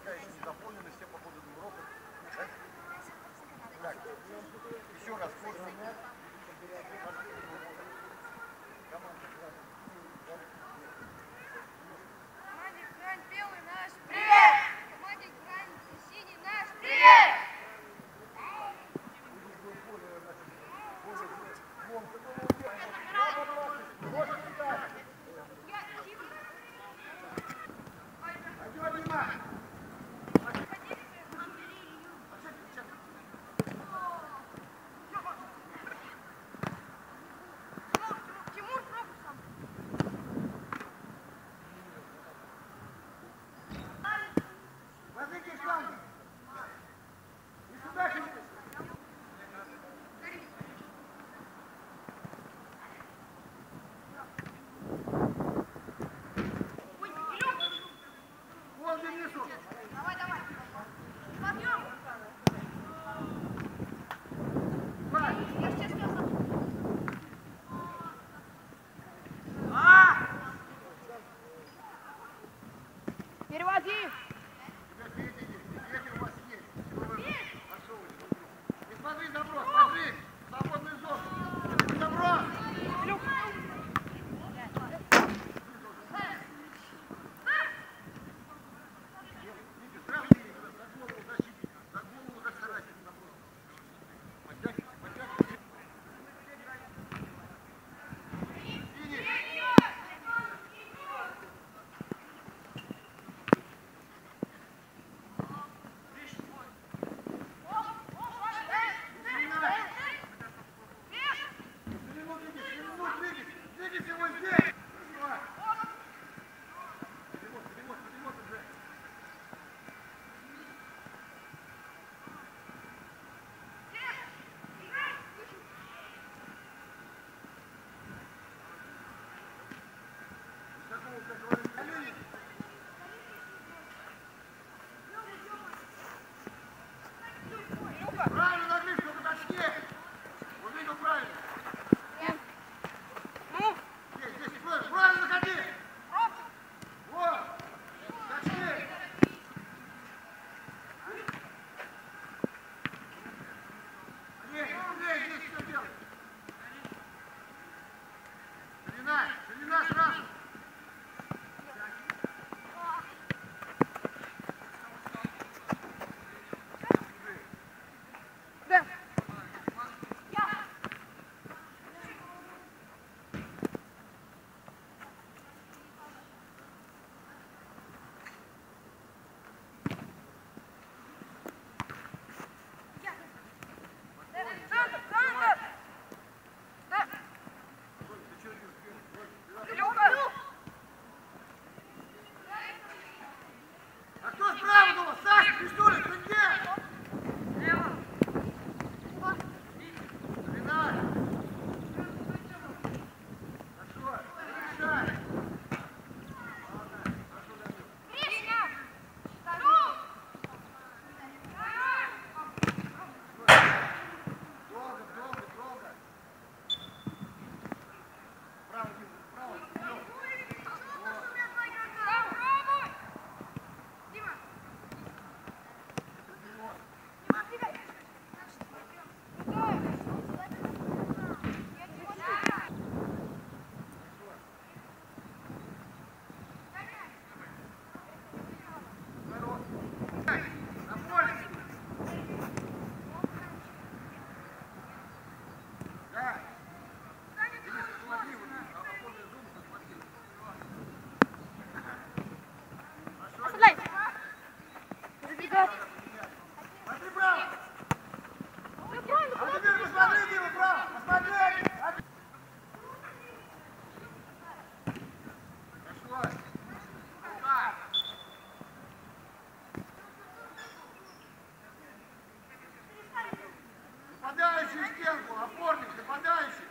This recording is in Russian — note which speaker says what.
Speaker 1: пока еще не заполнены все по поводу уроков. Так, еще раз. Команда. Gracias. систему, опорник, нападающий.